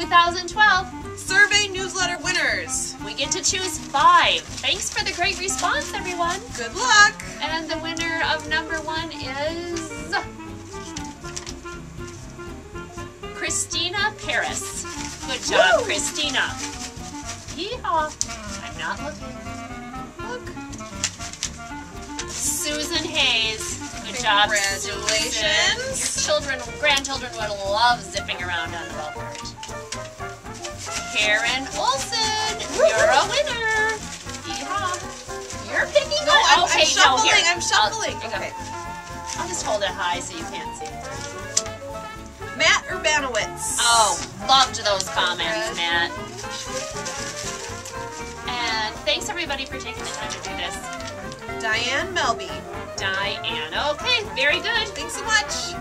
2012. Survey newsletter winners. We get to choose five. Thanks for the great response, everyone. Good luck. And the winner of number one is Christina Paris. Good job, Woo! Christina. Yeehaw. I'm not looking. Look. Susan Hayes. Good job, Congratulations. Susan. Your children, grandchildren would love zipping around on the ball Karen Olson, you're a winner. Yeehaw. You're picking No, one? I'm, okay, I'm shuffling. no. I'm shuffling. I'll, okay. I'll just hold it high so you can't see. Matt Urbanowitz. Oh, loved those comments, Matt. And thanks everybody for taking the time to do this. Diane Melby. Diane. Okay, very good. Thanks so much.